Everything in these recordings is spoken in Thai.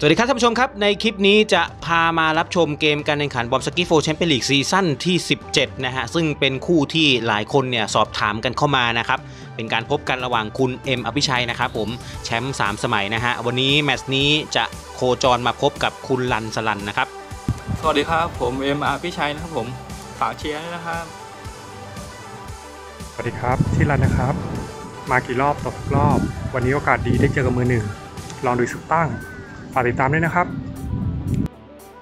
สวัสดีครับท่านผู้ชมครับในคลิปนี้จะพามารับชมเกมการแข่งขันบอมสกี้โฟแชมเปี้ยนลีกซีซั่นที่ 17 นะฮะ ซึ่งเป็นคู่ที่หลายคนเนี่ยสอบถามกันเข้ามานะครับ เป็นการพบกันระหว่างคุณเอ็มอภิชัยนะครับผมแชมป์3สมัยนะฮะ วันนี้แมตช์นี้จะโคจรมาพบกับคุณรันสรันนะครับ สวัสดีครับผมเอ็มอาร์พี่ชัยนะครับผมฝากเชียร์ด้วยนะครับ สวัสดีครับที่รันนะครับ มากี่รอบตกรอบ วันนี้โอกาสดีได้เจอกับมือหนึ่งลองดูอีกสักตั้ง ฝากติดตามด้วยนะครับ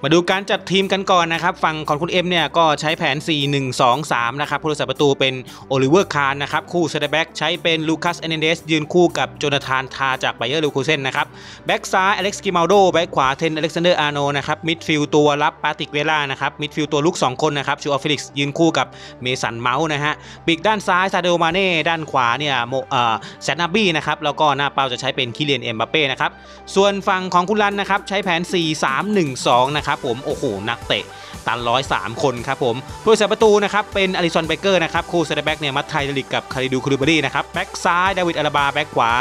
มาดูการจัดทีมกันก่อนนะครับ ฝั่งของคุณเอ็มเนี่ยก็ใช้แผน 4 1 2 3 นะครับผู้รักษาประตูเป็นโอลิเวอร์คาห์นนะครับ คู่เซนเตอร์แบ็กใช้เป็นลูคัสเอร์นานเดซยืนคู่กับโจนาธานทาจากไบเออร์เลเวอร์คูเซนนะครับ แบ็กซ้ายอเล็กซ์กริมัลโด้ แบ็กขวาเทรนต์อเล็กซานเดอร์อาร์โนลด์นะครับ มิดฟิลด์ตัวรับปาทริกวิเอร่านะครับ มิดฟิลด์ตัวรุก 2 คนนะครับชูเอาเฟลิกซ์ยืนคู่กับเมสันเมาท์นะฮะ ปีกด้านซ้ายซาดิโอมาเน่ ด้านขวาเนี่ยโมเอ่อแซร์จนาบรี้นะครับ แล้วก็หน้าเป้าจะใช้เป็นคีเลียนเอ็มบัปเป้นะครับ ส่วนฝั่งของคุณรันนะครับใช้แผน 4 3 1 2นะครับครับผมโอ้โหนักเตะตัน103คนครับผมผู้รักษาประตูนะครับเป็นอลิสซอนเบ็คเกอร์นะครับคู่เซนเตอร์แบ็กเนี่ยมัตไธส์เดลิกต์กับคาลิดูคูลิบาลี่นะครับแบ็กซ้ายดาวิดอลาบาแบ็กขวา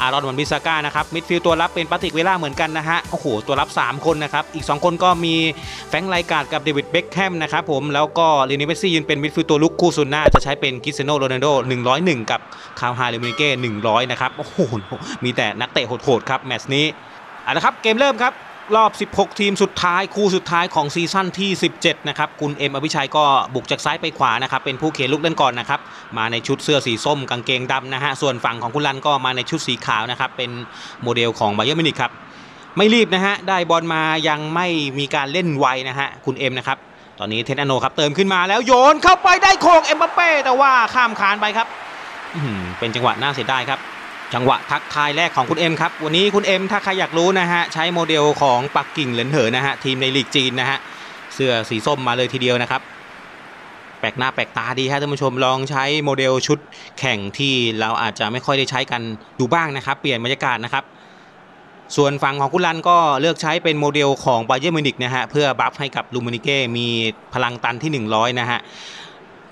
อารอนวานบิสซาก้านะครับมิดฟิลด์ตัวรับเป็นปาทริกวิเอร่าเหมือนกันนะฮะโอ้โหตัวรับ 3 คนนะครับอีก 2 คนก็มีแฟรงค์ไรจ์การ์ดกับเดวิดเบ็คแฮมนะครับผมแล้วก็ลิโอเนลเมสซี่ยืนเป็นมิดฟิลด์ตัวรุกคู่ศูนย์หน้าจะใช้เป็นคริสเตียโนโรนัลโด้101 กับคาร์ลไฮนซ์รุมเมนิเก้100นะครับโอ้โหมีแต่นักเตะโหดๆครับแมตช์นี้เอาละครับเกมเริ่มครับ รอบ 16 ทีมสุดท้ายคู่สุดท้ายของซีซั่นที่ 17 นะครับ คุณเอ็มอภิชัยก็บุกจากซ้ายไปขวานะครับ เป็นผู้เขี่ยลูกเล่นก่อนนะครับ มาในชุดเสื้อสีส้มกางเกงดำนะฮะ ส่วนฝั่งของคุณรันก็มาในชุดสีขาวนะครับ เป็นโมเดลของบาเยิร์นมิวนิกครับ ไม่รีบนะฮะ ได้บอลมายังไม่มีการเล่นไวนะฮะ คุณเอ็มนะครับ ตอนนี้เทรนต์อาร์โนลด์ครับเติมขึ้นมาแล้วโยนเข้าไปได้โขกเอ็มบัปเป้แต่ว่าข้ามคานไปครับเป็นจังหวะน่าเสียดายครับ จังหวะทักทายแรกของคุณเอ็มครับวันนี้คุณเอ็มถ้าใครอยากรู้นะฮะใช้โมเดลของปักกิ่งเหลินเหอนะฮะทีมในลีกจีนนะฮะเสื้อสีส้มมาเลยทีเดียวนะครับแปลกหน้าแปลกตาดีฮะท่านผู้ชมลองใช้โมเดลชุดแข่งที่เราอาจจะไม่ค่อยได้ใช้กันดูบ้างนะครับ เปลี่ยนบรรยากาศนะครับ ส่วนฝั่งของคุณรันก็เลือกใช้เป็นโมเดลของบาเยิร์นมิวนิกนะฮะเพื่อ buff ให้กับรุมเมนิเก้มีพลังตันที่ 100 นะฮะ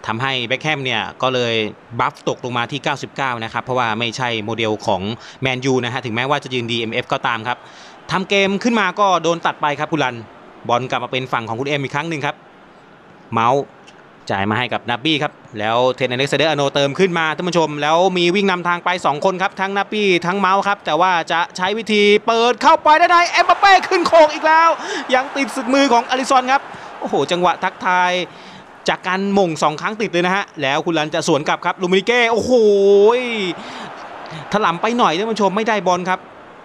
ทำให้เบ็คแฮมเนี่ยก็เลย buff ตกลงมาที่ 99 นะครับ เพราะว่าไม่ใช่โมเดลของแมนยูนะฮะถึงแม้ว่าจะยืน DMF ก็ตามครับทำเกมขึ้นมาก็โดนตัดไปครับคุณรันบอลกลับมาเป็นฝั่งของคุณเอ็มอีกครั้งหนึ่งครับ เมาท์จ่ายมาให้กับนาบรี้ครับ แล้วเทรนต์อเล็กซานเดอร์อาร์โนลด์เติมขึ้นมาท่านผู้ชม แล้วมีวิ่งนำทางไป 2 คนครับ ทั้งนาบรี้ทั้งเมาท์ครับ แต่ว่าจะใช้วิธีเปิดเข้าไปด้านในเอ็มบัปเป้ขึ้นโขกอีกแล้ว ยังติดสุดมือของอลิสซอนครับ โอ้โห จังหวะทักทาย จากการโหม่งสองครั้งติดเลยนะฮะ แล้วคุณรันจะสวนกลับครับ รุมเมนิเก้ โอ้โหถลำไปหน่อยท่านผู้ชมไม่ได้บอลครับ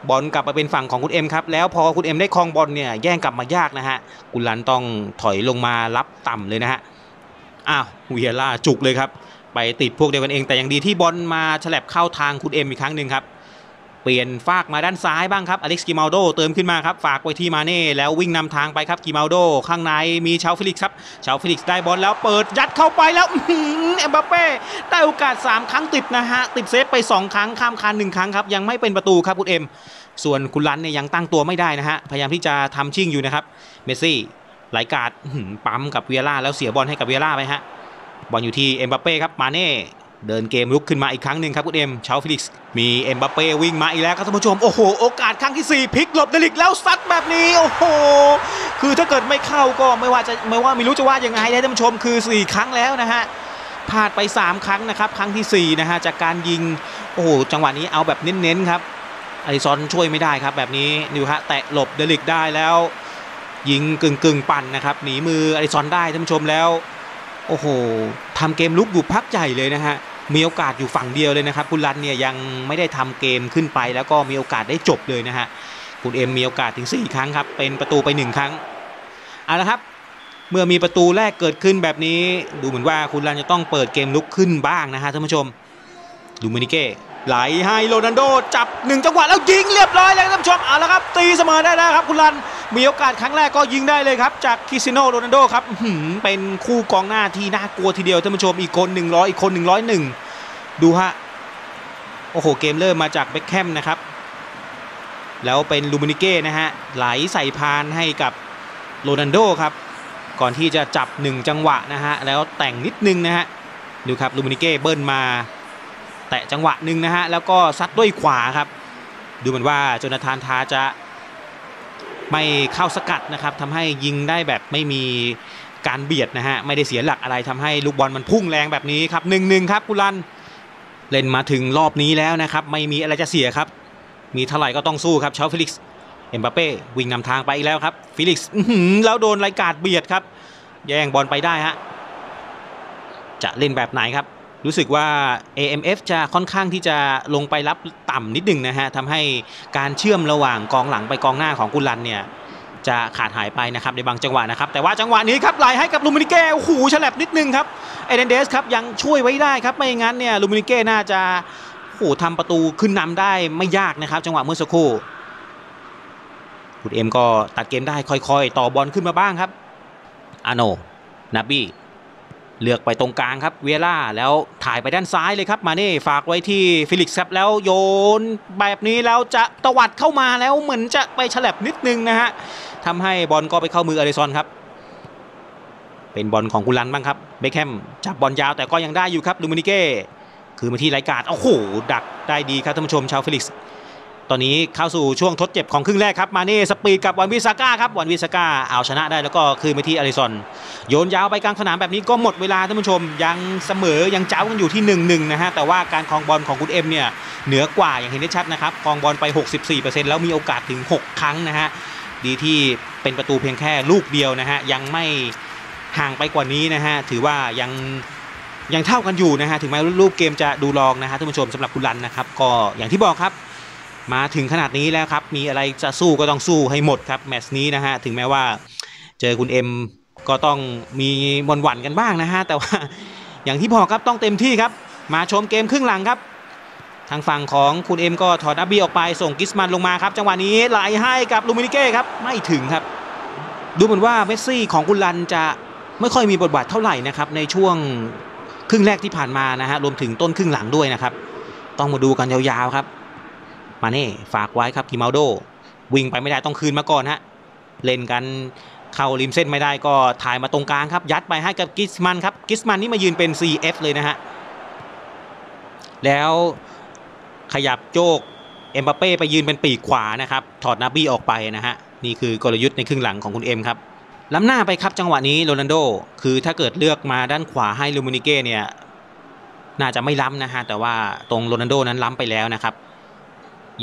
บอลกลับมาเป็นฝั่งของคุณเอ็มครับ แล้วพอคุณเอ็มได้ครองบอลเนี่ยแย่งกลับมายากนะฮะคุณรันต้องถอยลงมารับต่ำเลยนะฮะอ้าวเวียร่าจุกเลยครับ ไปติดพวกเดียวกันเองแต่ยังดีที่บอลมาแฉลบเข้าทางคุณเอ็มอีกครั้งหนึ่งครับ เปลี่ยนฟากมาด้านซ้ายบ้างครับอเล็กซ์กิมาโดเติมขึ้นมาครับ ฝากไว้ที่มาเน่แล้ววิ่งนำทางไปครับกิมาโดข้างในมีเชาฟิลิกซ์ครับเชาฟิลิกซ์ได้บอลแล้วเปิดยัดเข้าไปแล้วเอ็มบัปเป้ได้โอกาส 3 ครั้งติดนะฮะ ติดเซฟไป 2 ครั้งข้ามคาน1ครั้งครับ ยังไม่เป็นประตูครับคุณเอ็ม ส่วนคุณรันเนี่ยยังตั้งตัวไม่ได้นะฮะ พยายามที่จะทำชิ่งอยู่นะครับเมสซี่ไรการ์ดปั๊มกับเวียร่าแล้วเสียบอลให้กับเวียร่าไปฮะบอลอยู่ที่เอ็มบัปเป้ครับมาเน่ เดินเกมรุกขึ้นมาอีกครั้งหนึ่งครับคุณเอ็มเชาฟิลิกซ์มีเอ็มบัปเป้วิ่งมาอีกแล้วครับท่านผู้ชม โอ้โห โอกาสครั้งที่ 4พลิกหลบเดลิกต์แล้วซัดแบบนี้ โอ้โห คือถ้าเกิดไม่เข้าก็ไม่ว่าจะไม่ว่าไม่รู้จะว่ายังไงนะท่านผู้ชมคือ 4 ครั้งแล้วนะฮะพลาดไป 3 ครั้งนะครับ ครั้งทีสี่4นะฮะจากการยิงโอ้โหจังหวะนี้เอาแบบเน้นๆครับไอซอนช่วยไม่ได้ครับแบบนี้นิวฮะแตะหลบเดลิกได้แล้ว ยิงกึ่งกึ่งปั่นนะครับหนีมือไอซอนได้ท่านผู้ชมแล้ว โอ้โหทำเกมลุกอยู่พักใหญ่เลยนะฮะ มีโอกาสอยู่ฝั่งเดียวเลยนะครับ คุณรันเนี่ยยังไม่ได้ทำเกมขึ้นไป แล้วก็มีโอกาสได้จบเลยนะฮะคุณเอ็มมีโอกาสถึง 4 ครั้งครับ เป็นประตูไป 1 ครั้งเอาละครับ เมื่อมีประตูแรกเกิดขึ้นแบบนี้ ดูเหมือนว่าคุณรันจะต้องเปิดเกมลุกขึ้นบ้างนะฮะท่านผู้ชมดูมินิเก้ ไหลให้โรนัลโดจับหนึ่งจังหวะแล้วยิงเรียบร้อยเลยท่านผู้ชมเอาละครับ ตีเสมอได้แล้วครับคุณรันมีโอกาสครั้งแรกก็ยิงได้เลยครับ จากคริสเตียโนโรนัลโดครับเป็นคู่กองหน้าที่น่ากลัวทีเดียวท่านผู้ชมอีกคน 100 อีกคน 101 ดูฮะโอ้โหเกมเริ่มมาจากเบคแฮมนะครับ แล้วเป็นลูมินิเก้นะฮะไหลใส่พานให้กับโรนัลโดครับก่อนที่จะจับ 1 จังหวะนะฮะแล้วแต่งนิดนึงนะฮะดูครับลูมินิเก้เบิ้ลมา ตะจังหวะหนึ่งนะฮะแล้วก็ซัดด้วยขวาครับ ดูเหมือนว่าโจนาธานทาจะไม่เข้าสกัดนะครับทำให้ยิงได้แบบไม่มีการเบียดนะฮะไม่ได้เสียหลักอะไรทำให้ลูกบอลมันพุ่งแรงแบบนี้ครับหนึ่งหนึ่งครับกุลันเล่นมาถึงรอบนี้แล้วนะครับไม่มีอะไรจะเสียครับ มีเท่าไหร่ก็ต้องสู้ครับเชาฟิลิกซ์เอ็มบัปเป้วิ่งนำทางไปอีกแล้วครับฟิลิกซ์แล้วโดนไรการ์ดเบียดครับ แย่งบอลไปได้ฮะจะเล่นแบบไหนครับ รู้สึกว่า AMF จะค่อนข้างที่จะลงไปรับต่ำนิดหนึ่งนะฮะทำให้การเชื่อมระหว่างกองหลังไปกองหน้าของคุณรันเนี่ยจะขาดหายไปนะครับในบางจังหวะนะครับแต่ว่าจังหวะนี้ครับไหลให้กับลูมินิเก้โอ้โหแฉลบนิดนึงครับเอเดนเดสครับยังช่วยไว้ได้ครับไม่งั้นเนี่ยลูมินิเก้น่าจะโอ้โหทำประตูขึ้นนำได้ไม่ยากนะครับ จังหวะเมื่อสักครู่คุณเอ็มก็ตัดเกมได้ค่อยๆ ต่อบอลขึ้นมาบ้างครับอาโนนาบี้ เลือกไปตรงกลางครับเวล่าแล้วถ่ายไปด้านซ้ายเลยครับมาเน่ฝากไว้ที่ฟิลิกซ์ครับแล้วโยนแบบนี้แล้วจะตวัดเข้ามาแล้วเหมือนจะไปแฉลบนิดนึงนะฮะทำให้บอลก็ไปเข้ามืออเอแดร์ซอนครับ เป็นบอลของคุณรันบ้างครับเบคแฮมจับบอลยาวแต่ก็ยังได้อยู่ครับลูมินิเก้คือมาที่ไรการ์ดโอ้โหดักได้ดีครับท่านผู้ชมเชาฟิลิกซ์ ตอนนี้เข้าสู่ช่วงทดเจ็บของครึ่งแรกครับมาเน่สปีดกับวานบิสซาก้าครับวานบิสซาก้าเอาชนะได้แล้วก็คืนไปที่เอแดร์ซอนโยนยาวไปกลางสนามแบบนี้ก็หมดเวลาท่านผู้ชมยังเสมอยังเจ๊ากันอยู่ที่1นหนึ่งนะฮะแต่ว่าการครองบอลของคุณเอ็มเนี่ยเหนือกว่าอย่างเห็นได้ชัดนะครับครองบอลไป 64%แล้วมีโอกาสถึง 6 ครั้งนะฮะดีที่เป็นประตูเพียงแค่ลูกเดียวนะฮะยังไม่ห่างไปกว่านี้นะฮะถือว่ายังยังเท่ากันอยู่นะฮะถึงแม้รูปเกมจะดูรองนะฮะท่านผู้ชมสำหรับคุณรันนะครับก็อย่างที่บอกครับ มาถึงขนาดนี้แล้วครับ มีอะไรจะสู้ก็ต้องสู้ให้หมดครับแมตช์นี้นะฮะ ถึงแม้ว่าเจอคุณเอ็มก็ต้องมีบนหวันกันบ้างนะฮะ แต่ว่าอย่างที่บอกครับต้องเต็มที่ครับ มาชมเกมครึ่งหลังครับ ทางฝั่งของคุณเอ็มก็ถอดอับบี้ออกไปส่งกิสมันลงมาครับ จังหวะนี้ไหลให้กับลูมินิเก้ครับไม่ถึงครับ ดูเหมือนว่าเมสซี่ของคุณรันจะไม่ค่อยมีบทบาทเท่าไหร่นะครับในช่วงครึ่งแรกที่ผ่านมานะฮะรวมถึงต้นครึ่งหลังด้วยนะครับ ต้องมาดูกันยาวๆครับ มาเน่ฝากไว้ครับกิมาโด วิ่งไปไม่ได้ต้องคืนมาก่อนฮะเล่นกันเข้าริมเส้นไม่ได้ก็ถ่ายมาตรงกลางครับ ยัดไปให้กับกิสมันครับกิสมันนี่มายืนเป็น CF เลยนะฮะแล้วขยับโยกเอ็มบัปเป้ไปยืนเป็นปีกขวานะครับ ถอดนาบี้ออกไปนะฮะ นี่คือกลยุทธ์ในครึ่งหลังของคุณเอ็มครับ ล้ำหน้าไปครับจังหวะนี้โรนัลโด คือถ้าเกิดเลือกมาด้านขวาให้ลูมินิเก้เนี่ย น่าจะไม่ล้ำนะฮะ แต่ว่าตรงโรนัลโดนั้นล้ำไปแล้วนะครับ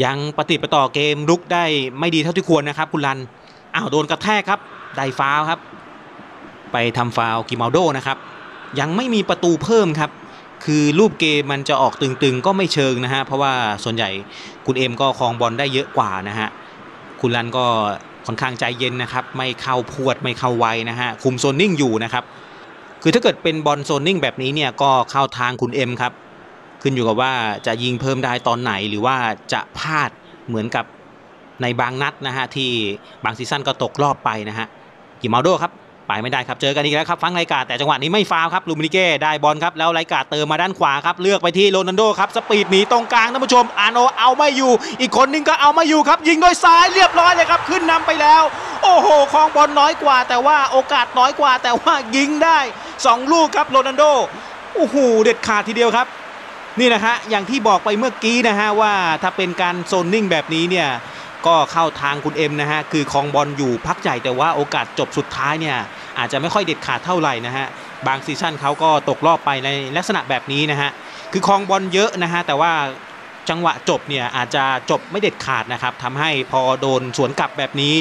ยังปฏิปต่อเกมรุกได้ไม่ดีเท่าที่ควรนะครับ คุณรันอ้าวโดนกระแทกครับได้ฟาวครับ ไปทำฟาวกิมาโดนะครับ ยังไม่มีประตูเพิ่มครับ คือรูปเกมมันจะออกตึงๆก็ไม่เชิงนะฮะเพราะว่าส่วนใหญ่คุณเอ็มก็ครองบอลได้เยอะกว่านะฮะคุณรันก็ค่อนข้างใจเย็นนะครับ ไม่เข้าพรวดไม่เข้าไวนะฮะคุมโซนนิ่งอยู่นะครับ คือถ้าเกิดเป็นบอลโซนนิ่งแบบนี้เนี่ยก็เข้าทางคุณเอ็มครับ ขึ้นอยู่กับว่าจะยิงเพิ่มได้ตอนไหนหรือว่าจะพลาดเหมือนกับในบางนัดนะฮะที่บางซีซั่นก็ตกรอบไปนะฮะกิมาโดครับไปไม่ได้ครับเจอกันอีกแล้วครับฝั่งไรการ์ดแต่จังหวะนี้ไม่ฟาวล์ครับลูมินิเก้ได้บอลครับแล้วไรการ์ดเติมมาด้านขวาครับเลือกไปที่โรนัลโดครับสปีดหนีตรงกลางท่านผู้ชมอาโนเอาไม่อยู่ อีกคนนึงก็เอาไม่อยู่ครับ ยิงด้วยซ้ายเรียบร้อยเลยครับขึ้นนำไปแล้ว โอ้โหครองบอลน้อยกว่า แต่ว่าโอกาสน้อยกว่า แต่ว่ายิงได้ 2 ลูกครับโรนัลโดโอ้โหเด็ดขาดทีเดียวครับ นี่นะฮะอย่างที่บอกไปเมื่อกี้นะฮะว่าถ้าเป็นการโซนนิ่งแบบนี้เนี่ยก็เข้าทางคุณเอ็มนะฮะคือครองบอลอยู่พักใหญ่แต่ว่าโอกาสจบสุดท้ายเนี่ยอาจจะไม่ค่อยเด็ดขาดเท่าไหร่นะฮะบางซีซั่นเขาก็ตกรอบไปในลักษณะแบบนี้นะฮะคือครองบอลเยอะนะฮะแต่ว่าจังหวะจบเนี่ยอาจจะจบไม่เด็ดขาดนะครับทำให้พอโดนสวนกลับแบบนี้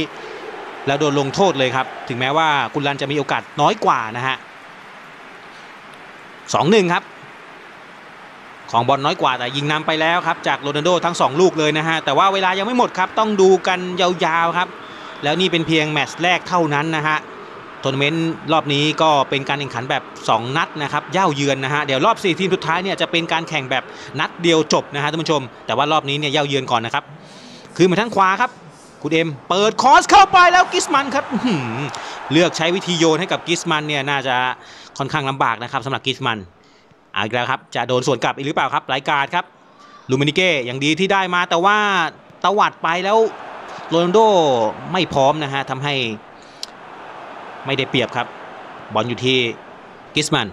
แล้วโดนลงโทษเลยครับ ถึงแม้ว่าคุณรันจะมีโอกาสน้อยกว่านะฮะสองหนึ่งครับ ของบอลน้อยกว่าแต่ยิงนำไปแล้วครับจากโรนัลโดทั้ง 2 ลูกเลยนะฮะแต่ว่าเวลายังไม่หมดครับต้องดูกันยาวๆครับ แล้วนี่เป็นเพียงแมตช์แรกเท่านั้นนะฮะทัวร์นาเมนต์รอบนี้ก็เป็นการแข่งขันแบบ 2 นัดนะครับเย่าเยือนนะฮะเดี๋ยวรอบ 4 ทีมสุดท้ายเนี่ยจะเป็นการแข่งแบบนัดเดียวจบนะฮะท่านผู้ชม แต่ว่ารอบนี้เนี่ยเย่าเยือนก่อนนะครับคือมาทางขวาครับคุณเอ็มเปิดคอสเข้าไปแล้วกิสมันครับเลือกใช้วิธีโยนให้กับกิสมันเนี่ยน่าจะค่อนข้างลำบากนะครับสำหรับกิสมัน อาอีกแล้วครับ จะโดนสวนกลับอีกหรือเปล่าครับไรการครับลูมินิเก้อย่างดีที่ได้มาแต่ว่าตวัดไปแล้วโรนัลโดไม่พร้อมนะฮะทำให้ไม่ได้เปรียบครับ บอลอยู่ที่กิสมัน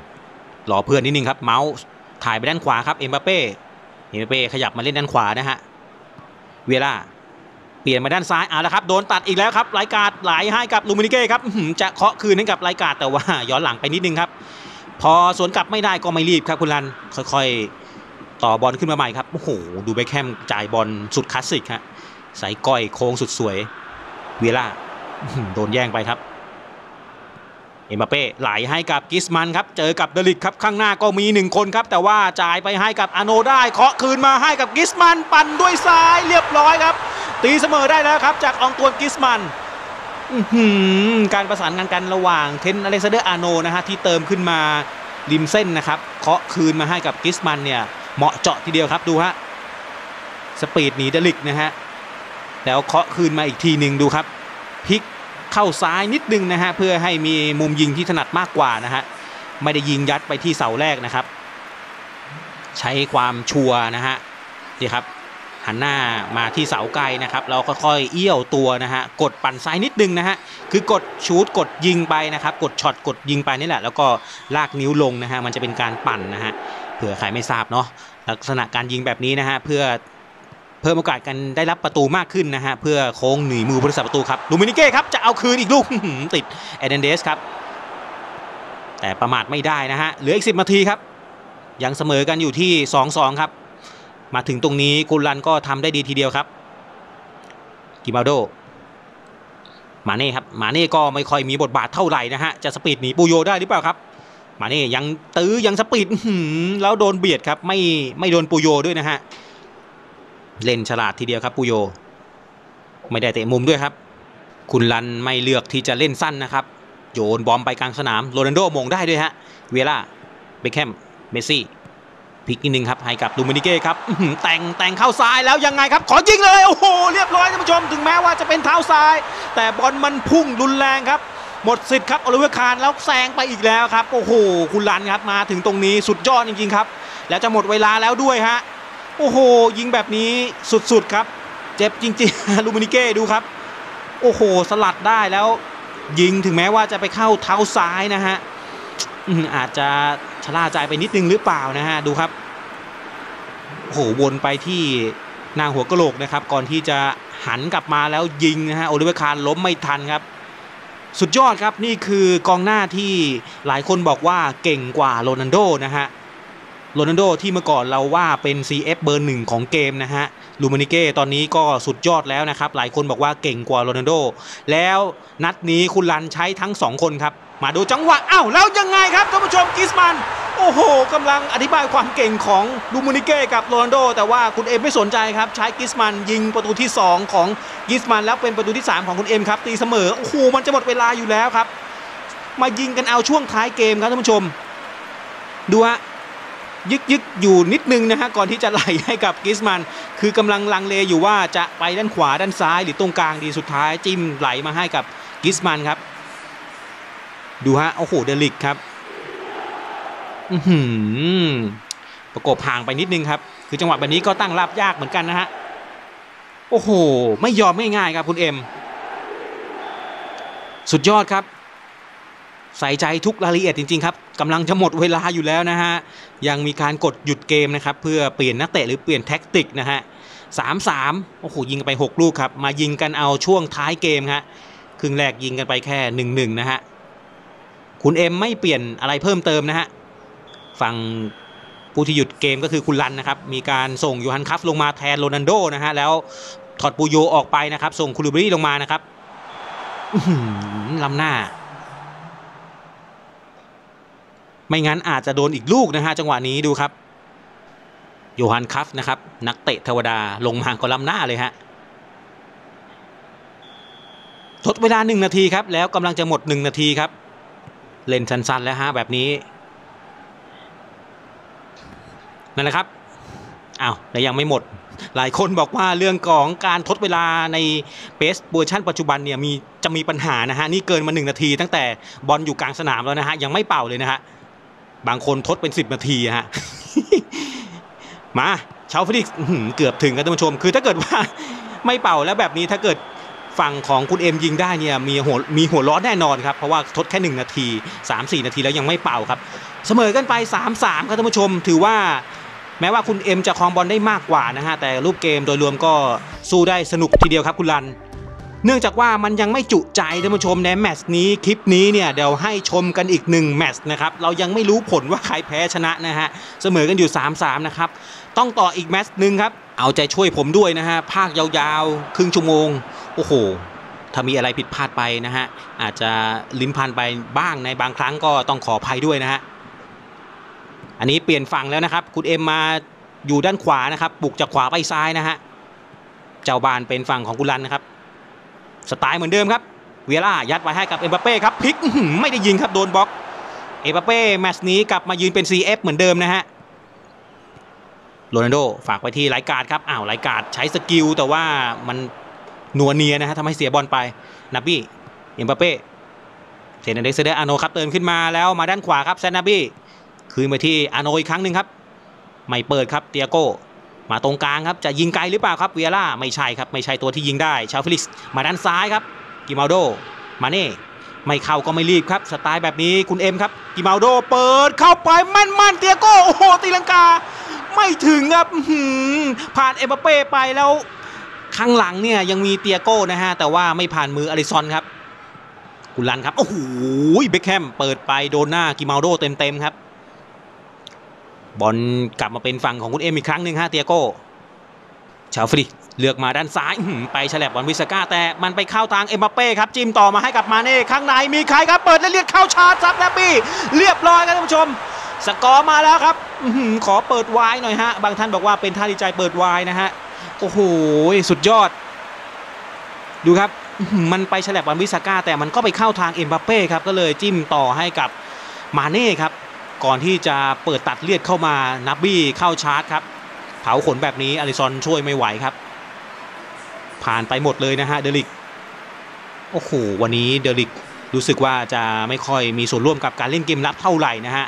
รอเพื่อนนิดนึงครับ เมาส์ถ่ายไปด้านขวาครับเอ็มบัปเป้เอ็มบัปเป้ขยับมาเล่นด้านขวานะฮะเวล่าเปลี่ยนมาด้านซ้ายเอาละครับโดนตัดอีกแล้วครับไรการ์ดไหลให้กับลูมินิเก้ครับจะเคาะคืนให้กับไรการ์ดแต่ว่าย้อนหลังไปนิดนึงครับ พอสวนกลับไม่ได้ก็ไม่รีบครับคุณรันค่อยๆ ต่อบอลขึ้นมาใหม่ครับโอ้โหดูเบคแฮมจ่ายบอลสุดคลาสสิกฮะไซด์ก้อยโค้งสุดสวยเวล่าโดนแย่งไปครับเอ็มบัปเป้ไหลให้กับกิสมันครับเจอกับเดลิกต์ครับข้างหน้าก็มีหนึ่งคนครับ แต่ว่าจ่ายไปให้กับอโนได้เคาะคืนมาให้กับกิสมันปั่นด้วยซ้ายเรียบร้อยครับ ตีเสมอได้แล้วครับ จากอองตวนกิสมัน การประสานงานกันระหว่างเทรนต์อเล็กซานเดอร์อาร์โนลด์นะฮะที่เติมขึ้นมาริมเส้นนะครับเคาะคืนมาให้กับกิสมันเนี่ยเหมาะเจาะทีเดียวครับดูฮะสปีดหนีเดลิกนะฮะแล้วเคาะคืนมาอีกทีหนึ่งดูครับพลิกเข้าซ้ายนิดนึงนะฮะเพื่อให้มีมุมยิงที่ถนัดมากกว่านะฮะไม่ได้ยิงยัดไปที่เสาแรกนะครับ ใช้ความชัวนะฮะนี่ครับ หันหน้ามาที่เสาไกลนะครับเราค่อยๆเอี้ยวตัวนะฮะกดปั่นซ้ายนิดนึงนะฮะคือกดชูดกดยิงไปนะครับกดช็อตกดยิงไปนี่แหละ แล้วก็ลากนิ้วลงนะฮะมันจะเป็นการปั่นนะฮะเผื่อใครไม่ทราบเนาะลักษณะการยิงแบบนี้นะฮะเพื่อเพิ่มโอกาสกันได้รับประตูมากขึ้นนะฮะเพื่อโค้งหนีมือผู้รักษาประตูครับลูมินิเก้ครับจะเอาคืนอีกลูกติดเอเดนเดสครับแต่ประมาทไม่ได้นะฮะเหลืออีก 10นาทีครับยังเสมอกันอยู่ที่ 2-2 ครับ มาถึงตรงนี้กุลลันก็ทำได้ดีทีเดียวครับกิมาโดมาเน่ครับมาเน่ก็ไม่ค่อยมีบทบาทเท่าไหร่นะฮะจะสปีดหนีปูโยได้หรือเปล่าครับมาเน่ยังตื้อยังสปีดแล้วโดนเบียดครับไม่ไม่โดนปูโยด้วยนะฮะเล่นฉลาดทีเดียวครับปูโย ไม่ได้เตะมุมด้วยครับ คุณรันไม่เลือกที่จะเล่นสั้นนะครับ โยนบอลไปกลางสนามโรนัลโดโหม่งได้ด้วยฮะเวล่าเบคแฮมเมสซี่ พลิกนิดนึงครับให้กับลูมินิเก้ครับแต่งแต่งเข้าซ้ายแล้วยิงไหมครับ ขอยิงเลยโอ้โหเรียบร้อยท่านผู้ชมถึงแม้ว่าจะเป็นเท้าซ้าย แต่บอลมันพุ่งรุนแรงครับ หมดสิทธิ์ครับโอลิเวอร์คาห์นแล้วแซงไปอีกแล้วครับ โอ้โหคุณรันครับมาถึงตรงนี้สุดยอดจริงๆครับ แล้วจะหมดเวลาแล้วด้วยฮะโอ้โห ยิงแบบนี้สุดๆครับ เจ็บจริงๆลูมินิเก้ดูครับ โอ้โห สลัดได้แล้ว ยิงถึงแม้ว่าจะไปเข้าเท้าซ้ายนะฮะ อาจจะชะล่าใจไปนิดนึงหรือเปล่านะฮะดูครับโอ้โหวนไปที่กลางหัวกะโหลกนะครับ ก่อนที่จะหันกลับมาแล้วยิงนะฮะโอลิเวอร์คาห์นล้มไม่ทันครับ สุดยอดครับนี่คือกองหน้าที่หลายคนบอกว่าเก่งกว่าโรนัลโดนะฮะโรนัลโดที่เมื่อก่อนเราว่าเป็น CF เบอร์หนึ่งของเกมนะฮะลูมินิเก้ตอนนี้ก็สุดยอดแล้วนะครับ หลายคนบอกว่าเก่งกว่าโรนัลโด แล้วนัดนี้คุณรันใช้ทั้ง 2 คนครับ มาดูจังหวะอ้าวแล้วยังไงครับท่านผู้ชมกิสมัน โอ้โหกำลังอธิบายความเก่งของลูมานิเก้กับโรนัลโด แต่ว่าคุณเอ็มไม่สนใจครับ ใช้กิสมันยิงประตูที่ 2 ของกิสมันแล้วเป็นประตูที่ 3 ของคุณเอ็มครับ ตีเสมอ โอ้โห มันจะหมดเวลาอยู่แล้วครับ มายิงกันเอาช่วงท้ายเกมครับท่านผู้ชม ดูฮะยึกยึกอยู่นิดนึงนะฮะก่อนที่จะไหลให้กับกิสมันคือกำลังลังเลอยู่ว่าจะไปด้านขวาด้านซ้ายหรือตรงกลางดีสุดท้ายจิ้มไหลมาให้กับกิสมันครับ ดูฮะ โอ้โห เดลิกครับ อือหือประกบห่างไปนิดนึงครับ คือจังหวะแบบนี้ก็ตั้งรับยากเหมือนกันนะฮะ โอ้โห ไม่ยอมง่ายๆครับคุณเอ็ม สุดยอดครับ ใส่ใจทุกรายละเอียดจริง ๆ ครับกำลังจะหมดเวลาอยู่แล้วนะฮะ ยังมีการกดหยุดเกมนะครับ เพื่อเปลี่ยนนักเตะหรือเปลี่ยนแท็กติกนะฮะสามสามโอ้โห ยิงไป 6 ลูกครับ มายิงกันเอาช่วงท้ายเกมฮะ ครึ่งแรกยิงกันไปแค่1นหนึ่งนะฮะ คุณเอ็มไม่เปลี่ยนอะไรเพิ่มเติมนะฮะฝั่งผู้ที่หยุดเกมก็คือคุณลันนะครับ มีการส่งโยฮันคัฟลงมาแทนโรนันโดนะฮะ แล้วถอดปูโยออกไปนะครับ ส่งคูลูบรีลงมานะครับล้ำหน้า ไม่งั้นอาจจะโดนอีกลูกนะฮะจังหวะนี้ดูครับโยฮันคัฟนะครับ นักเตะเทวดาลงมาก็ล้ำหน้าเลยฮะทดเวลาหนึ่งนาทีครับ แล้วกำลังจะหมดหนึ่งนาทีครับ เล่นสั้นๆแล้วฮะแบบนี้นั่นแหละครับอ้าวแต่ยังไม่หมด หลายคนบอกว่าเรื่องของการทดเวลาใน PES version ปัจจุบันเนี่ยมีจะมีปัญหานะฮะนี่เกินมา1นาที ตั้งแต่บอลอยู่กลางสนามแล้วนะฮะยังไม่เป่าเลยนะฮะบางคนทดเป็น 10 นาทีฮะมาชูเอาเฟลิกซ์เกือบถึงครับท่านผู้ชม คือถ้าเกิดว่าไม่เป่าแล้วแบบนี้ถ้าเกิด ฝั่งของคุณเอ็มยิงได้เนี่ยมีหัวมีหัวร้อแน่นอนครับ เพราะว่าทดแค่ 1 นาที 3-4 นาทีแล้วยังไม่เป่าครับ เสมอกันไป 3-3 ครับท่านผู้ชม ถือว่าแม้ว่าคุณเอ็มจะครองบอลได้มากกว่านะฮะ แต่รูปเกมโดยรวมก็สู้ได้สนุกทีเดียวครับคุณรัน เนื่องจากว่ามันยังไม่จุใจท่านผู้ชมในแมตช์นี้คลิปนี้เนี่ยเดี๋ยวให้ชมกันอีกหนึ่งแมตช์นะครับเรายังไม่รู้ผลว่าใครแพ้ชนะนะฮะเสมอกันอยู่ 3-3 นะครับต้องต่ออีกแมตช์หนึ่งครับเอาใจช่วยผมด้วยนะฮะภาคยาวๆ ครึ่งชั่วโมง โอ้โหถ้ามีอะไรผิดพลาดไปนะฮะอาจจะลิ้นพันไปบ้างในบางครั้งก็ต้องขออภัยด้วยนะฮะอันนี้เปลี่ยนฝั่งแล้วนะครับ คุณเอ็มมาอยู่ด้านขวานะครับบุกจากขวาไปซ้ายนะฮะเจ้าบ้านเป็นฝั่งของกุลันนะครับ สไตล์เหมือนเดิมครับ เวียร่ายัดไว้ให้กับเอ็มบัปเป้ครับพลิกไม่ได้ยิงครับโดนบล็อก เอ็มบัปเป้แมตช์นี้กลับมายืนเป็น CF เหมือนเดิมนะฮะโรนัลโดฝากไว้ที่ไลกาดครับอ้าวไลกาดใช้สกิลแต่ว่ามัน นัวเนียนะฮะทำให้เสียบอลไปนาบี้เอ็มบัปเป้เซนเด็กเซเดอร์อาโนครับเติมขึ้นมาแล้วมาด้านขวาครับแซนนาบี้คืนไปที่อาโนอีกครั้งหนึ่งครับไม่เปิดครับเตียโก้มาตรงกลางครับจะยิงไกลหรือเปล่าครับเวียร่าไม่ใช่ครับไม่ใช่ตัวที่ยิงได้ชาฟิลิสมาด้านซ้ายครับกิมาโดมาเน่ไม่เข้าก็ไม่รีบครับสไตล์แบบนี้คุณเอ็มครับกิมาโดเปิดเข้าไปมั่นมั่นๆเตียโก้โอ้โหตีลังกา ไม่ถึงครับผ่านเอ็มบัปเป้ไปแล้ว ข้างหลังเนี่ยยังมีเตียโก้นะฮะ แต่ว่าไม่ผ่านมืออลิซอนครับกุลันครับ โอ้โหเบคแฮมเปิดไปโดนหน้ากิมาโดเต็มๆครับ บอลกลับมาเป็นฝั่งของคุณเอ็มอีกครั้งหนึ่งฮะเตียโก้ชาวฟริกเลือกมาด้านซ้ายไปฉลับบอลวิสก้า แต่มันไปเข้าทางเอ็มบัปเป้ครับจิ้มต่อมาให้กับมาเน่ข้างในมีใครครับ เปิดแล้วเรียกเข้าชาร์จซับแนบบี้เรียบร้อยครับท่านผู้ชม สกอร์มาแล้วครับขอเปิดวายหน่อยฮะ บางท่านบอกว่าเป็นท่าดีใจเปิดวายนะฮะ โอ้โหสุดยอด ดูครับมันไปฉลับบอลวิสก้า แต่มันก็ไปเข้าทางเอ็มบัปเป้ครับก็เลยจิ้มต่อให้กับมาเน่ครับ ก่อนที่จะเปิดตัดเลียดเข้ามานับบี้เข้าชาร์จครับ เผาขนแบบนี้อลิซอนช่วยไม่ไหวครับ ผ่านไปหมดเลยนะฮะเดลิกโอ้โหวันนี้เดลิกรู้สึกว่าจะไม่ค่อยมีส่วนร่วมกับการเล่นเกมรับเท่าไหร่นะฮะ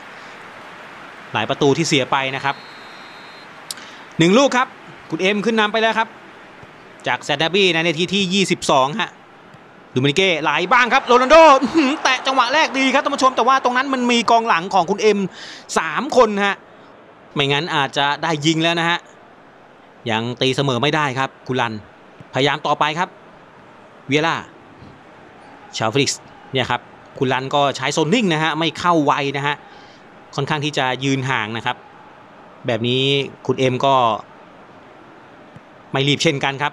หลายประตูที่เสียไปนะครับหนึ่งลูกครับ คุณเอ็มขึ้นนำไปแล้วครับ จากแซดดาบี้ในนาทีที่ 22 ฮะดูมินิเก้ไหลบ้างครับโรนัลโดแตะจังหวะแรกดีครับท่านผู้ชมแต่ว่าตรงนั้นมันมีกองหลังของคุณเอ็มสามคนฮะไม่งั้นอาจจะได้ยิงแล้วนะฮะยังตีเสมอไม่ได้ครับคุณลัน พยายามต่อไปครับ เวียร่าชาฟริกส์เนี่ยครับคุณลันก็ใช้โซนนิ่งนะฮะไม่เข้าไวนะฮะค่อนข้างที่จะยืนห่างนะครับ แบบนี้คุณเอ็มก็ ไม่รีบเช่นกันครับ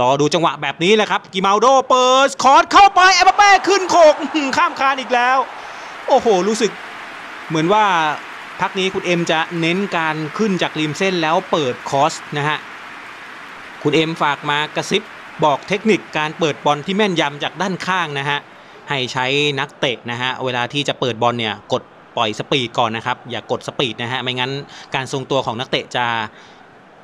รอดูจังหวะแบบนี้แหละครับ กิมาลโดเปิด cross เข้าไปเอ็มบัปเป้ขึ้นโขกข้ามคานอีกแล้ว โอ้โห รู้สึกเหมือนว่าพักนี้คุณเอ็มจะเน้นการขึ้นจากริมเส้นแล้วเปิด cross นะฮะ คุณเอ็มฝากมากระซิบบอกเทคนิคการเปิดบอลที่แม่นยำจากด้านข้างนะฮะ ให้ใช้นักเตะนะฮะ เวลาที่จะเปิดบอลเนี่ยกดปล่อย speed ก่อนนะครับ อย่ากด speed นะฮะ ไม่งั้นการทรงตัวของนักเตะจะ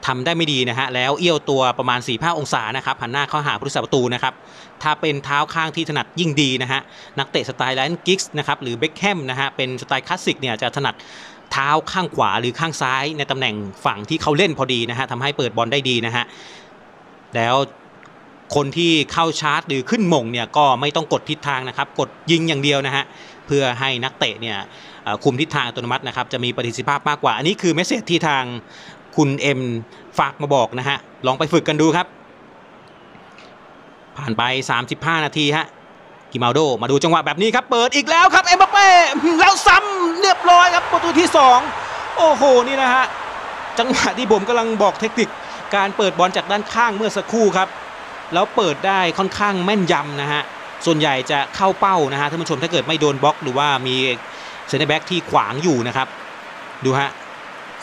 ทำได้ไม่ดีนะฮะแล้วเอี้ยวตัวประมาณ 45 องศานะครับหันหน้าเข้าหาผู้รักษาประตูนะครับถ้าเป็นเท้าข้างที่ถนัดยิ่งดีนะฮะนักเตะสไตล์ไรอันกิกส์นะครับหรือเบ็คแฮมนะฮะเป็นสไตล์คลาสสิกเนี่ยจะถนัดเท้าข้างขวาหรือข้างซ้ายในตำแหน่งฝั่งที่เขาเล่นพอดีนะฮะทำให้เปิดบอลได้ดีนะฮะแล้วคนที่เข้าชาร์จหรือขึ้นโหม่งเนี่ยก็ไม่ต้องกดทิศทางนะครับ กดยิงอย่างเดียวนะฮะเพื่อให้นักเตะเนี่ยคุมทิศทางอัตโนมัตินะครับจะมีประสิทธิภาพมากกว่า อันนี้คือ message ที่ทาง คุณเอ็มฝากมาบอกนะฮะ ลองไปฝึกกันดูครับ ผ่านไป 35 นาทีฮะกิมาลโดมาดูจังหวะแบบนี้ครับ เปิดอีกแล้วครับ เอ็มบัปเป้แล้วซ้ำเรียบร้อยครับ ประตูที่ 2 โอ้โห นี่นะฮะ จังหวะที่ผมกำลังบอกเทคนิค การเปิดบอลจากด้านข้างเมื่อสักครู่ครับ แล้วเปิดได้ค่อนข้างแม่นยำนะฮะ ส่วนใหญ่จะเข้าเป้านะฮะท่านผู้ชมถ้าเกิดไม่โดนบล็อกหรือว่ามีเซนเตอร์แบ็กที่ขวางอยู่นะครับ ดูฮะ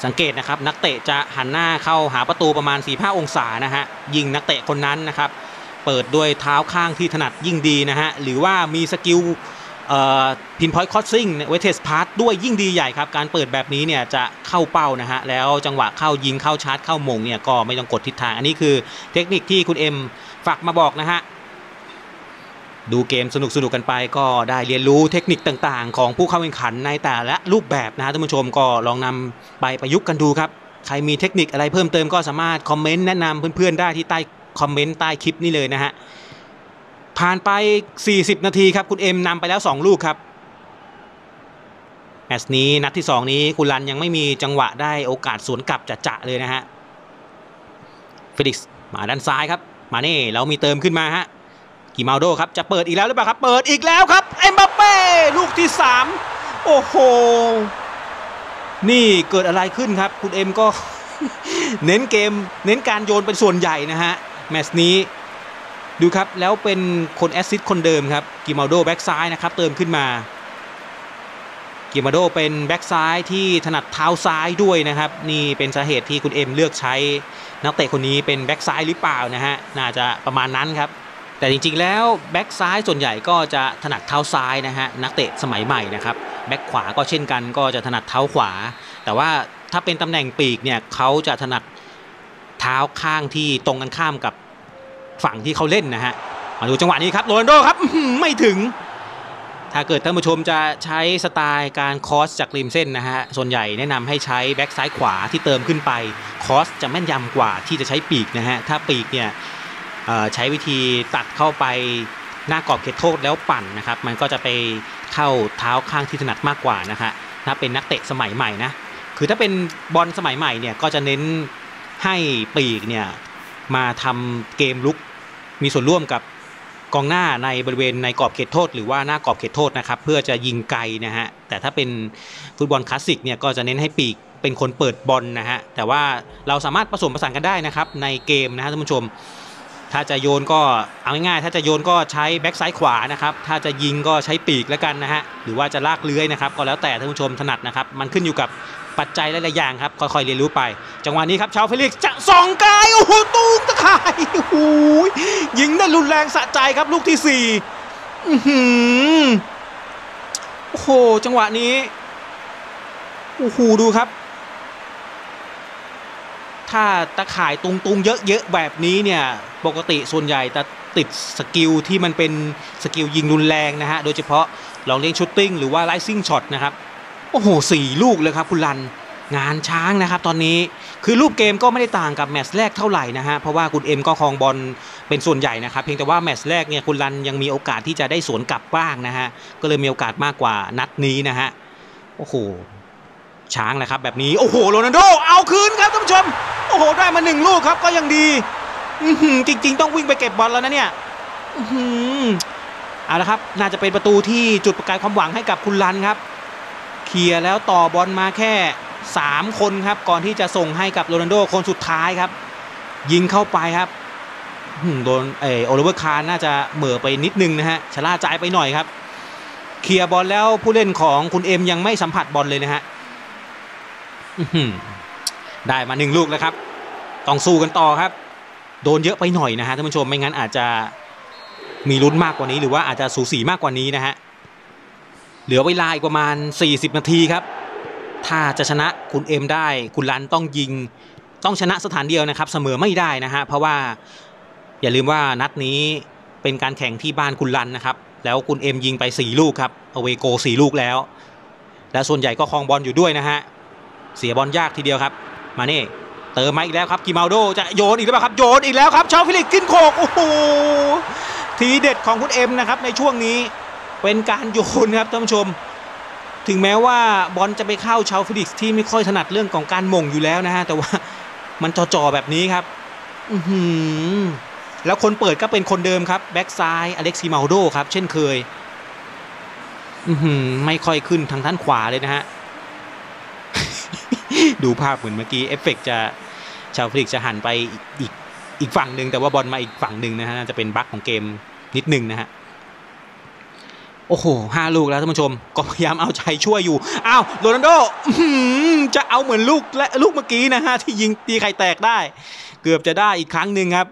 สังเกตนะครับนักเตะจะหันหน้าเข้าหาประตูประมาณ 45 องศานะฮะยิงนักเตะคนนั้นนะครับเปิดด้วยเท้าข้างที่ถนัดยิ่งดีนะฮะหรือว่ามี skill pinpoint crossing weighted pass ด้วยยิ่งดีใหญ่ครับ การเปิดแบบนี้เนี่ยจะเข้าเป้านะฮะแล้วจังหวะเข้ายิงเข้าชาร์จเข้าโหม่งเนี่ยก็ไม่ต้องกดทิศทาง อันนี้คือเทคนิคที่คุณเอ็มฝากมาบอกนะฮะ ดูเกมสนุกสนุกกันไปก็ได้เรียนรู้เทคนิคต่างๆ ของผู้เข้าแข่งขันในแต่ละรูปแบบนะฮะท่านผู้ชมก็ลองนำไปประยุกต์กันดูครับ ใครมีเทคนิคอะไรเพิ่มเติมก็สามารถคอมเมนต์แนะนำเพื่อนๆได้ที่ใต้คอมเมนต์ใต้คลิปนี้เลยนะฮะผ่านไป 40 นาทีครับ คุณเอ็มนำไปแล้ว 2 ลูกครับแมตช์นี้นัดที่ 2 นี้คุณรันยังไม่มีจังหวะได้โอกาสสวนกลับจะจะๆเลยนะฮะฟิลิกซ์มาด้านซ้ายครับ มาเน่เรามีเติมขึ้นมาฮะ กิมาโดครับจะเปิดอีกแล้วหรือเปล่าครับ เปิดอีกแล้วครับเอ็มบัปเป้ลูกที่ 3 โอ้โห นี่เกิดอะไรขึ้นครับ คุณเอ็มก็เน้นเกม เน้นการโยนเป็นส่วนใหญ่นะฮะ แมตช์นี้ดูครับ แล้วเป็นคน assist คนเดิมครับ กิมาโดแบ็กซ้ายนะครับ เติมขึ้นมา กิมาโดเป็นแบ็กซ้ายที่ถนัดเท้าซ้ายด้วยนะครับ นี่เป็นสาเหตุที่คุณเอ็มเลือกใช้นักเตะคนนี้เป็นแบ็กซ้ายหรือเปล่านะฮะ น่าจะประมาณนั้นครับ แต่จริงๆแล้วแบ็กซ้ายส่วนใหญ่ก็จะถนัดเท้าซ้ายนะฮะนักเตะสมัยใหม่นะครับแบ็กขวาก็เช่นกันก็จะถนัดเท้าขวา แต่ว่าถ้าเป็นตำแหน่งปีกเนี่ยเขาจะถนัดเท้าข้างที่ตรงกันข้ามกับฝั่งที่เขาเล่นนะฮะมาดูจังหวะนี้ครับโรนัลโดครับไม่ถึง ถ้าเกิดท่านผู้ชมจะใช้สไตล์การ cross จากริมเส้นนะฮะส่วนใหญ่แนะนำให้ใช้แบ็กซ้ายขวาที่เติมขึ้นไปคอสจะแม่นยำกว่าที่จะใช้ปีกนะฮะถ้าปีกเนี่ย ใช้วิธีตัดเข้าไปหน้ากรอบเขตโทษแล้วปั่นนะครับ มันก็จะไปเข้าเท้าข้างที่ถนัดมากกว่านะฮะถ้าเป็นนักเตะสมัยใหม่นะคือถ้าเป็นบอลสมัยใหม่เนี่ยก็จะเน้นให้ปีกเนี่ยมาทำเกมลุกมีส่วนร่วมกับกองหน้าในบริเวณในกรอบเขตโทษ หรือว่าหน้ากรอบเขตโทษนะครับเพื่อจะยิงไกลนะฮะแต่ถ้าเป็นฟุตบอลคลาสสิกเนี่ยก็จะเน้นให้ปีกเป็นคนเปิดบอลนะฮะแต่ว่าเราสามารถผสมผสานกันได้นะครับในเกมนะฮะท่านผู้ชม ถ้าจะโยนก็เอาง่ายๆถ้าจะโยนก็ใช้แบ็กซ้ายขวานะครับ ถ้าจะยิงก็ใช้ปีกแล้วกันนะฮะ หรือว่าจะลากเลื้อยนะครับ ก็แล้วแต่ท่านผู้ชมถนัดนะครับ มันขึ้นอยู่กับปัจจัยหลายๆอย่างครับ ค่อยๆเรียนรู้ไป จังหวะนี้ครับเชาเฟลิกซ์จะส่องไกลโอ้โหตูมตะข่ายโอ้โหยิงได้รุนแรงสะใจครับลูกที่สี่โอ้โห จังหวะนี้ โอ้โห ดูครับ ถ้าตะข่ายตุงตุงๆเยอะๆแบบนี้เนี่ยปกติส่วนใหญ่จะติด skill ที่มันเป็น skill ยิงรุนแรงนะฮะโดยเฉพาะ long range shooting หรือว่า rising shot นะครับโอ้โหสี่ลูกเลยครับคุณรันงานช้างนะครับตอนนี้คือรูปเกมก็ไม่ได้ต่างกับแมตช์แรกเท่าไหร่นะฮะเพราะว่าคุณเอ็มก็ครองบอลเป็นส่วนใหญ่นะครับเพียงแต่ว่าแมตช์แรกเนี่ยคุณรันยังมีโอกาสที่จะได้สวนกลับบ้างนะฮะก็เลยมีโอกาสมากกว่านัดนี้นะฮะโอ้โห ช้างนะครับแบบนี้ โอ้โหโรนัลโดเอาคืนครับท่านผู้ชม โอ้โห ได้มาหนึ่งลูกครับก็ยังดีจริง ๆ ต้องวิ่งไปเก็บบอลแล้วนะเนี่ยเอาละครับ น่าจะเป็นประตูที่จุดประกายความหวังให้กับคุณรันครับเคลียร์แล้วต่อบอลมาแค่ 3 คนครับ ก่อนที่จะส่งให้กับโรนัลโดคนสุดท้ายครับ ยิงเข้าไปครับโดนเออโอลิเวอร์คาห์นน่าจะเหม่อไปนิดนึงนะฮะชะล่าใจไปหน่อยครับเคลียร์บอลแล้วผู้เล่นของคุณเอ็มยังไม่สัมผัสบอลเลยนะฮะ ได้มาหนึ่งลูกแล้วครับ ต้องสู้กันต่อครับ โดนเยอะไปหน่อยนะฮะท่านผู้ชมไม่งั้นอาจจะมีลุ้นมากกว่านี้หรือว่าอาจจะสูสีมากกว่านี้นะฮะเหลือเวลาอีกประมาณ 40 นาทีครับ ถ้าจะชนะคุณเอ็มได้ คุณรันต้องยิงต้องชนะสถานเดียวนะครับ เสมอไม่ได้นะฮะเพราะว่าอย่าลืมว่านัดนี้เป็นการแข่งที่บ้านคุณรันนะครับ แล้วคุณเอ็มยิงไป 4 ลูกครับ away goal 4 ลูกแล้ว และส่วนใหญ่ก็ครองบอลอยู่ด้วยนะฮะ เสียบอลยากทีเดียวครับ มาเน่เติมมาอีกแล้วครับกริมัลโดจะโยนอีกหรือเปล่าครับโยนอีกแล้วครับเชาเฟลิกซ์ขึ้นโขกโอ้โหทีเด็ดของคุณเอ็มนะครับในช่วงนี้เป็นการโยนครับท่านผู้ชม ถึงแม้ว่าบอลจะไปเข้าเชาเฟลิกซ์ที่ไม่ค่อยถนัดเรื่องของการโหม่งอยู่แล้วนะฮะแต่ว่ามันจ่อๆแบบนี้ครับอือหือแล้วคนเปิดก็เป็นคนเดิมครับแบ็กซ้ายอเล็กซ์กริมัลโดครับเช่นเคยอือหือไม่ค่อยขึ้นทางด้านขวาเลยนะฮะ ดูภาพเหมือนเมื่อกี้เอฟเฟกต์จะเชาเฟลิกซ์จะหันไปอีกอีกฝั่งหนึ่งแต่ว่าบอลมาอีกฝั่งหนึ่งนะฮะจะเป็นบั๊กของเกมนิดหนึ่งนะฮะโอ้โหห้าลูกแล้วท่านผู้ชม ก็พยายามเอาใจช่วยอยู่ อ้าวโรนัลโดจะเอาเหมือนลูกและลูกเมื่อกี้นะฮะ ที่ยิงตีไข่แตกได้ เกือบจะได้อีกครั้งหนึ่งครับ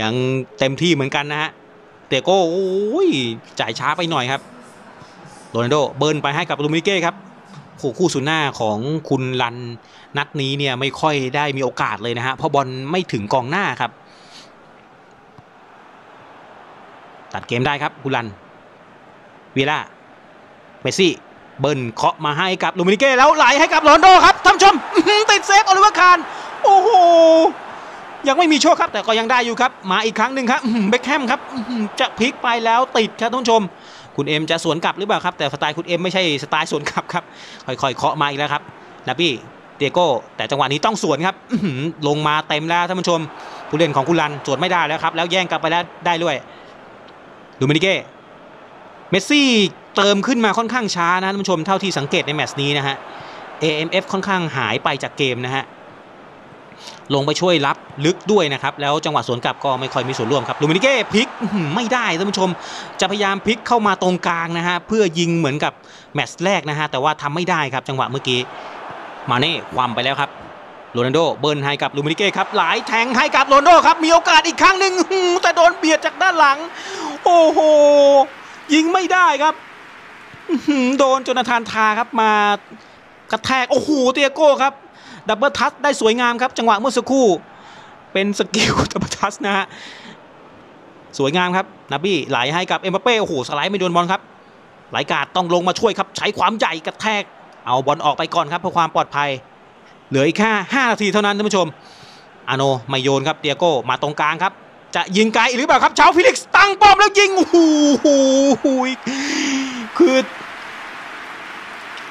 ยังเต็มที่เหมือนกันนะฮะแต่ก็โอ้ยจ่ายช้าไปหน่อยครับ โรนัลโดเบิร์นไปให้กับลูมิเก้ครับ คู่สุนหน้าของคุณรันนัดนี้เนี่ยไม่ค่อยได้มีโอกาสเลยนะฮะเพราะบอลไม่ถึงกองหน้าครับ ตัดเกมได้ครับคุณรันเวียร่าเมสซี่เบิ้ลเคาะมาให้กับลูมินิเก้แล้วไหลให้กับโรนัลโดครับท่านผู้ชมติดเซฟโอลิเวอร์คาห์นโอ้โหยังไม่มีโชคครับแต่ก็ยังได้อยู่ครับ มาอีกครั้งหนึ่งครับเบคแฮมครับจะพลิกไปแล้วติดครับท่านผู้ชม คุณเอ็มจะสวนกลับหรือเปล่าครับแต่สไตล์คุณเอ็มไม่ใช่สไตล์สวนกลับครับค่อยๆเคาะมาอีกแล้วครับนาบี้เตียโก้แต่จังหวะนี้ต้องสวนครับลงมาเต็มแล้วท่านผู้ชมผู้เล่นของคุณลันสวนไม่ได้แล้วครับ แล้วแย่งกลับไปแล้วได้ด้วยดูมินิเก้เมสซี่เติมขึ้นมาค่อนข้างช้านะท่านผู้ชมเท่าที่สังเกตในแมตช์นี้นะฮะ AMF ค่อนข้างหายไปจากเกมนะฮะ ลงไปช่วยรับลึกด้วยนะครับ แล้วจังหวะสวนกลับก็ไม่ค่อยมีส่วนร่วมครับลูมินิเก้พลิกไม่ได้ท่านผู้ชม จะพยายามพลิกเข้ามาตรงกลางนะฮะเพื่อยิงเหมือนกับแมตช์แรกนะฮะแต่ว่าทำไม่ได้ครับจังหวะเมื่อกี้มาเน่คว่ำไปแล้วครับโรนัลโดเบิ้ลให้กับลูมินิเก้ครับไหลแทงให้กับโรนัลโดครับมีโอกาสอีกครั้งหนึ่งแต่โดนเบียดจากด้านหลัง โอ้โหยิงไม่ได้ครับโดนโจนาธานทาครับมากระแทกโอ้โหเตียโก้ครับ double touch ได้สวยงามครับ จังหวะเมื่อสักครู่ เป็น skill double touch นะฮะสวยงามครับนาบี้ไหลให้กับเอ็มบัปเป้โอ้โหสไลด์ไม่โดนบอลครับไรจ์การ์ดต้องลงมาช่วยครับ ใช้ความใหญ่กระแทก เอาบอลออกไปก่อนครับเพื่อความปลอดภัย เหลืออีกแค่5นาทีเท่านั้นท่านผู้ชมอาโนไม่โยนครับเตียโก้มาตรงกลางครับ จะยิงไกลหรือเปล่าครับเชาเฟลิกซ์ตั้งป้อมแล้วยิงโอ้โหคือ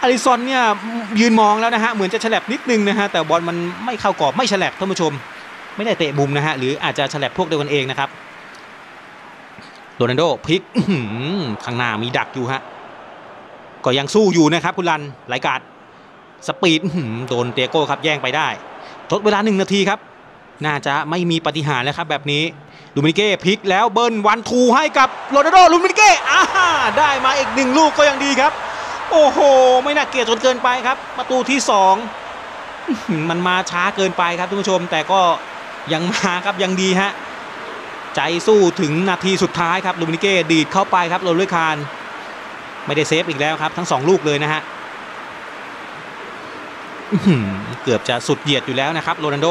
อลิซอนเนี่ยยืนมองแล้วนะฮะเหมือนจะแฉลบนิดนึงนะฮะแต่บอลมันไม่เข้ากรอบไม่แฉลบท่านผู้ชม ไม่ได้เตะมุมนะฮะหรืออาจจะแฉลบพวกเดียวกันเองนะครับโรนัลโดพลิกข้างหน้ามีดักอยู่ฮะก็ยังสู้อยู่นะครับคุณรันไรจ์การ์ด speed โดนเตียโก้ครับแย่งไปได้ทดเวลาหนึ่งนาทีครับ น่าจะไม่มีปาฏิหาริย์แล้วครับแบบนี้ลูมินิเก้พลิกแล้วเบิ้ล one-two ให้กับโรนัลโดลูมินิเก้อ่าได้มาอีกหนึ่งลูกก็ยังดีครับ โอ้โห ไม่น่าเกลียดจนเกินไปครับ ประตูที่สองมันมาช้าเกินไปครับท่านผู้ชม แต่ก็ยังมาครับยังดีฮะ ใจสู้ถึงนาทีสุดท้ายครับลูมินิเก้ดีดเข้าไปครับโอลิเวอร์คาห์นไม่ได้เซฟอีกแล้วครับ ทั้งสองลูกเลยนะฮะเกือบจะสุดเหยียดอยู่แล้วนะครับโรนัลโด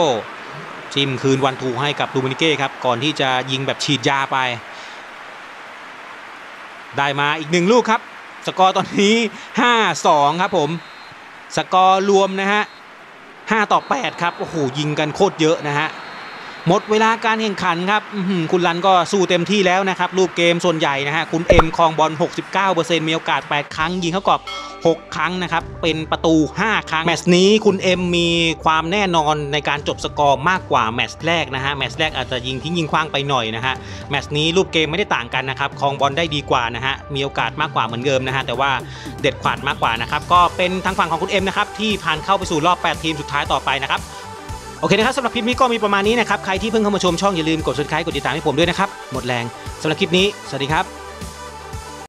ชิ่งคืน one-two ให้กับลูมินิเก้ครับ ก่อนที่จะยิงแบบฉีดยาไป ได้มาอีกหนึ่งลูกครับ สกอร์ตอนนี้ 5-2 ครับผม สกอร์รวมนะฮะ5ต่อ 8 ครับ โอ้โห ยิงกันโคตรเยอะนะฮะ หมดเวลาการแข่งขันครับคุณรันก็สู้เต็มที่แล้วนะครับรูปเกมส่วนใหญ่นะฮะคุณเอ็มคองบอล 69%มีโอกาส 8 ครั้ง ยิงเข้ากรอบ 6 ครั้งนะครับ เป็นประตู 5 ครั้ง แมตช์นี้คุณเอ็มมีความแน่นอนในการจบสกอร์มากกว่าแมตช์แรกนะฮะแมตช์แรกอาจจะยิงทิ้งยิงคว้างไปหน่อยนะฮะแมตช์นี้รูปเกมไม่ได้ต่างกันนะครับคองบอลได้ดีกว่านะฮะมีโอกาสมากกว่าเหมือนเดิมนะฮะแต่ว่าเด็ดขาดมากกว่านะครับก็เป็นทางฝั่งของคุณเอ็มนะครับที่ผ่านเข้าไปสู่รอบ 8 ทีมสุดท้ายต่อไปนะครับ โอเคนะครับสำหรับคลิปนี้ก็มีประมาณนี้นะครับ ใครที่เพิ่งเข้ามาชมช่องอย่าลืมกด subscribe กดติดตามให้ผมด้วยนะครับ หมดแรงสำหรับคลิปนี้ สวัสดีครับ